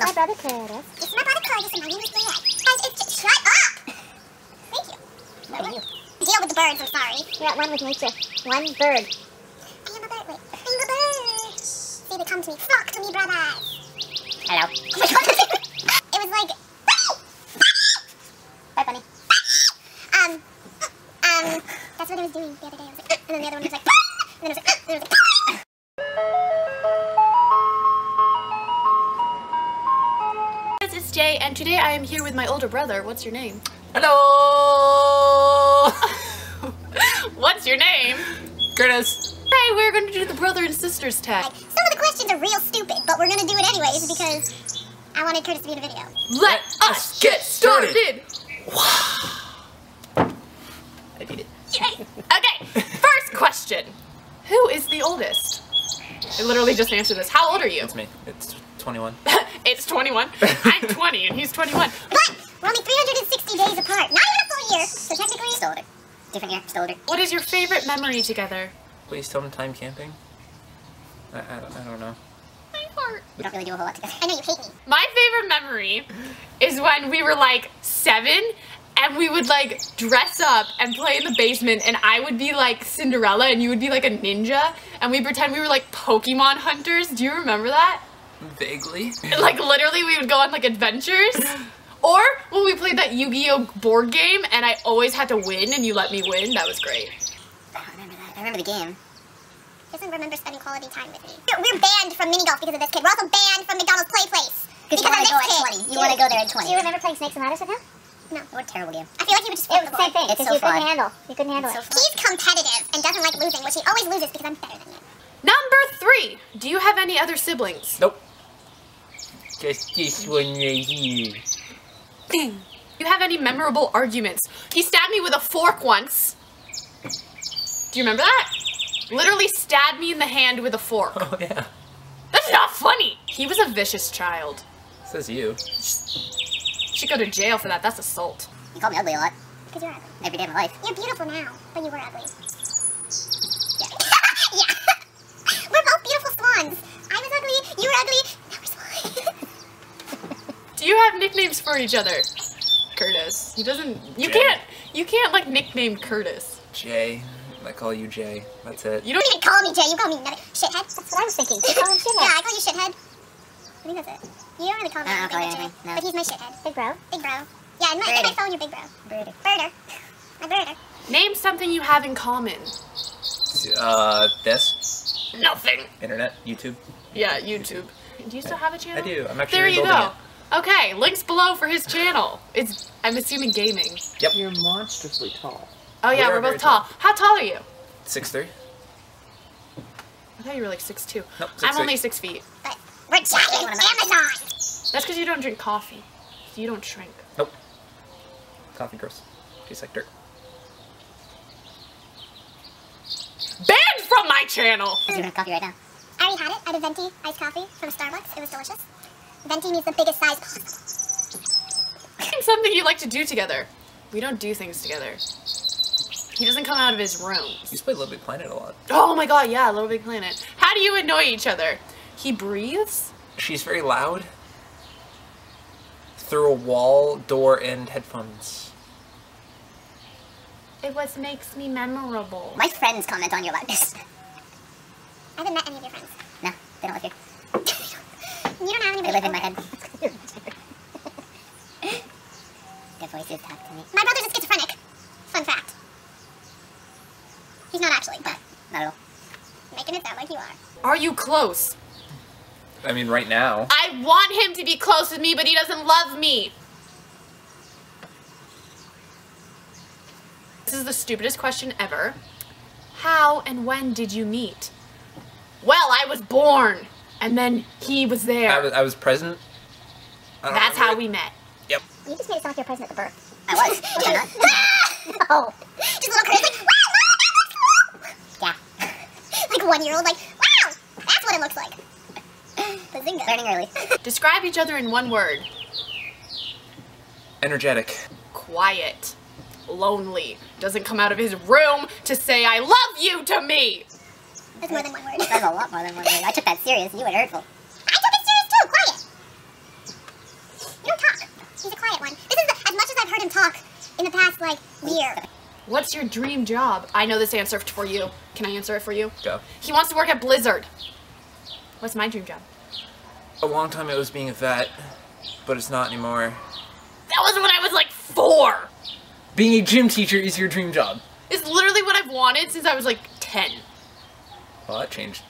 my brother Curtis. Is my brother Curtis, and my name is Dad. Guys, it's just, shut up! Thank you. What are you? Deal with the birds, I'm sorry. You're at one with nature. One bird. I am a bird. Wait, I'm a bird. See, they come to me. Flock to me, brothers. Hello. Oh my god. it was like. Bye, bunny. Um. Um. That's what I was doing the other day. I was like, and then the other one was like. And then it was like. And then it was like. And today I am here with my older brother. What's your name? Hello! What's your name? Curtis! Hey, we're going to do the brother and sisters Like, test. some of the questions are real stupid, but we're gonna do it anyways because I wanted Curtis to be in the video. Let us get started. I did it. Yay! Okay, first question. Who is the oldest? I literally just answered this. How old are you? It's me. It's 21. it's 21. I'm 20 and he's 21. But we're only 360 days apart. Not even a full year. So technically, Still older. Different year. Still older. What is your favorite memory together? Please tell them time camping. I, I, don't- I don't know. My heart. We don't really do a whole lot together. I know you hate me. My favorite memory is when we were like seven and we would like dress up and play in the basement and I would be like Cinderella and you would be like a ninja and we pretend we were like Pokemon hunters. Do you remember that? Vaguely. Like literally we would go on like adventures. Or when we played that Yu-Gi-Oh board game and I always had to win and you let me win. That was great. I remember that. I remember the game. Doesn't remember spending quality time with me. We're, we're banned from mini golf because of this kid. We're also banned from McDonald's Play Place Because because you of want this to go at 20. You want to go there at 20. Do you remember playing Snakes and Ladders with him? No. What a terrible game. I feel like you would just It was the the same thing. It's It's so you couldn't fun. handle. You couldn't handle So it. fun. He's competitive and doesn't like losing, which he always loses because I'm better than him. Number three. Do you have any other siblings? Nope. Just this one right here. Do you have any memorable arguments? He stabbed me with a fork once. Do you remember that? Literally stabbed me in the hand with a fork. Oh, yeah. That's not funny. He was a vicious child. Says you. Should go to jail for that. That's assault. You call me ugly a lot. Because you're ugly. Every day of my life. You're beautiful now, but you were ugly. Yeah. yeah. we're both beautiful swans. I was ugly, you were ugly, now we're swans. Do you have nicknames for each other? Curtis. He doesn't. You Jay. can't. You can't like nickname Curtis. Jay. I call you Jay. That's it. You You don't. don't even call me Jay, you call me nothing. Shithead. That's what I was thinking. You call him Yeah. I call you shithead. I think that's it. You don't really call me I don't anything, call you but Jay. anything, no. But he's my shithead. Big bro. Big bro. Yeah, and my, I think Birdie. my phone, you're big bro. Bird. Birder. My birder. Name something you have in common. Uh, this. Nothing. Internet. YouTube. Yeah, YouTube. Do you still have a channel? I do. I'm actually There you rebuilding go. Okay, links below for his channel. It's I'm assuming gaming. Yep. You're monstrously tall. Oh yeah, We are we're both tall. tall. How tall are you? Six three. I thought you were like six two. Nope, I'm 6'3". only six feet. But we're giant Amazon. That's because you don't drink coffee. So you don't shrink. Nope. Coffee gross. Tastes like dirt. Banned from my channel! Who's drinking coffee right now? I already had it. I had a venti iced coffee from Starbucks. It was delicious. Venti means the biggest size something you like to do together. We don't do things together. He doesn't come out of his room. You used to play Little Big Planet a lot. Oh my god, yeah, Little Big Planet. How do you annoy each other? He breathes? She's very loud. Through a wall, door, and headphones. It was makes me memorable. My friends comment on your loudness. I haven't met any of your friends. No, they don't live here. You don't have They anybody. live in my over. head. Their voices talk to me. My brother's a schizophrenic. Fun fact. He's not actually, but Not at all. making it sound like you are. Are you close? I mean, right now. I want him to be close with me, but he doesn't love me. This is the stupidest question ever. How and when did you meet? Well, I was born, and then he was there. I was, I was present. I don't That's how we met. Yep. You just made it sound like you're present at the birth. I was. Was I not? Oh. one-year-old like, wow, that's what it looks like. Bazinga. Learning early. Describe each other in one word. Energetic. Quiet. Lonely. Doesn't come out of his room to say I love you to me. That's more than one word. That's a lot more than one word. I took that serious. You were hurtful. I took it serious too. Quiet. You don't talk. He's a quiet one. This is the, as much as I've heard him talk in the past like year. What's your dream job? I know this answer for you. Can I answer it for you? Go. He wants to work at Blizzard. What's my dream job? A long time it was being a vet, but it's not anymore. That was when I was like four. Being a gym teacher is your dream job. It's literally what I've wanted since I was like 10. Well, that changed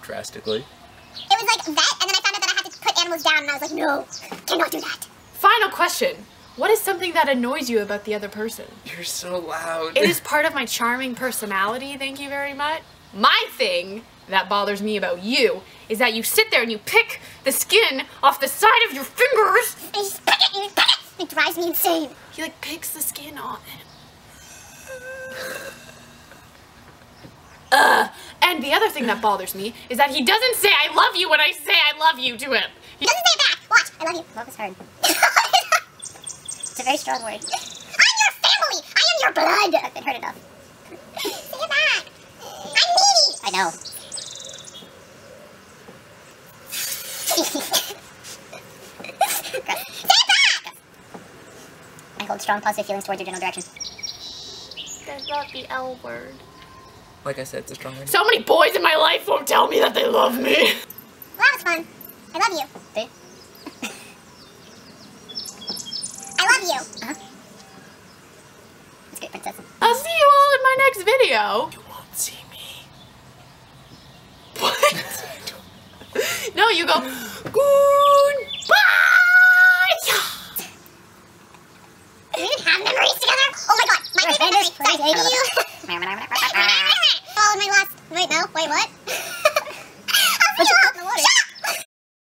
drastically. It was like vet, and then I found out that I had to put animals down, and I was like, no, cannot do that. Final question. What is something that annoys you about the other person? You're so loud. It is part of my charming personality, thank you very much. My thing that bothers me about you is that you sit there and you pick the skin off the side of your fingers. And you just pick it, and you pick it. It drives me insane. He like picks the skin off. Ugh. And the other thing that bothers me is that he doesn't say I love you when I say I love you to him. He- He doesn't say it back. Watch, I love you. Love is hard. It's a very strong word. I'm your family. I am your blood. I've been hurt enough. Say it back. I'm needy. I know. Say it back. I hold strong positive feelings towards your general direction. That's not the L word. like I said, it's a strong word. So many boys in my life won't tell me that they love me. Well, that was fun. I love you. See? I love you. It's great, princess. I'll see you all in my next video. You won't see me. What? no, you go, goodbye. We didn't have memories together. Oh my god, my Your favorite hand memory. Sorry, you. oh, my last. Wait, no. Wait, what?